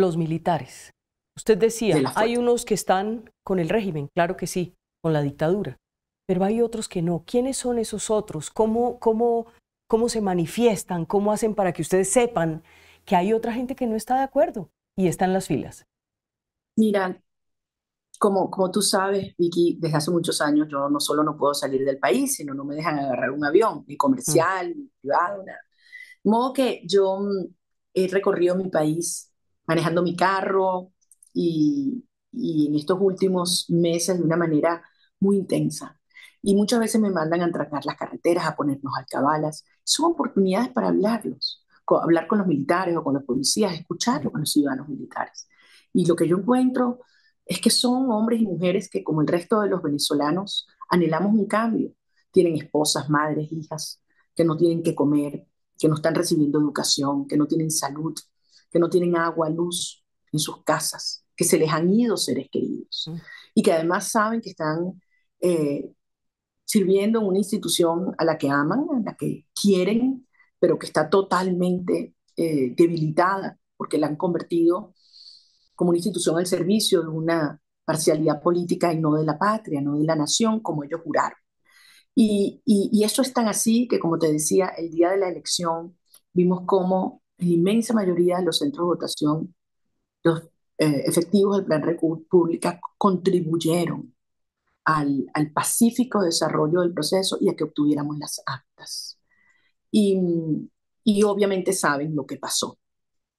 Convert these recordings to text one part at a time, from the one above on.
los militares. Usted decía, hay unos que están con el régimen, claro que sí, con la dictadura, pero hay otros que no. ¿Quiénes son esos otros? ¿Cómo, cómo, cómo se manifiestan? ¿Cómo hacen para que ustedes sepan que hay otra gente que no está de acuerdo y está en las filas? Mira, como, como tú sabes, Vicky, desde hace muchos años yo no solo no puedo salir del país, sino no me dejan agarrar un avión, ni comercial, ni privado, nada. De modo que yo mm, he recorrido mi país manejando mi carro y, y en estos últimos meses de una manera muy intensa. Y muchas veces me mandan a atracar las carreteras, a ponernos alcabalas. Son oportunidades para hablarlos, hablar con los militares o con los policías, escucharlo con los ciudadanos militares. Y lo que yo encuentro es que son hombres y mujeres que, como el resto de los venezolanos, anhelamos un cambio. Tienen esposas, madres, hijas, que no tienen que comer, que no están recibiendo educación, que no tienen salud, que no tienen agua, luz en sus casas, que se les han ido seres queridos mm. y que además saben que están eh, sirviendo en una institución a la que aman, a la que quieren, pero que está totalmente eh, debilitada porque la han convertido como una institución al servicio de una parcialidad política y no de la patria, no de la nación, como ellos juraron. Y, y, esto es tan así que, como te decía, el día de la elección vimos cómo la inmensa mayoría de los centros de votación, los eh, efectivos del Plan República contribuyeron al, al, pacífico desarrollo del proceso y a que obtuviéramos las actas. Y, y obviamente saben lo que pasó,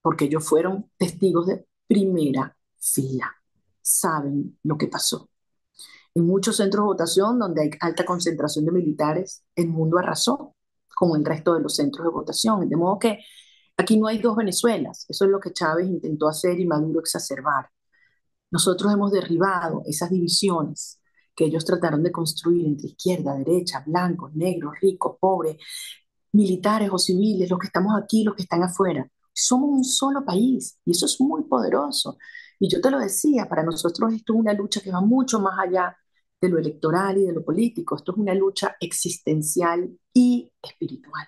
porque ellos fueron testigos de primera fila. Saben lo que pasó. En muchos centros de votación donde hay alta concentración de militares, el mundo arrasó como el resto de los centros de votación. De modo que aquí no hay dos Venezuelas. Eso es lo que Chávez intentó hacer y Maduro exacerbar. Nosotros hemos derribado esas divisiones que ellos trataron de construir entre izquierda, derecha, blancos, negros, ricos, pobres, militares o civiles, los que estamos aquí, los que están afuera somos un solo país y eso es muy poderoso. Y yo te lo decía, para nosotros esto es una lucha que va mucho más allá de lo electoral y de lo político, esto es una lucha existencial y espiritual.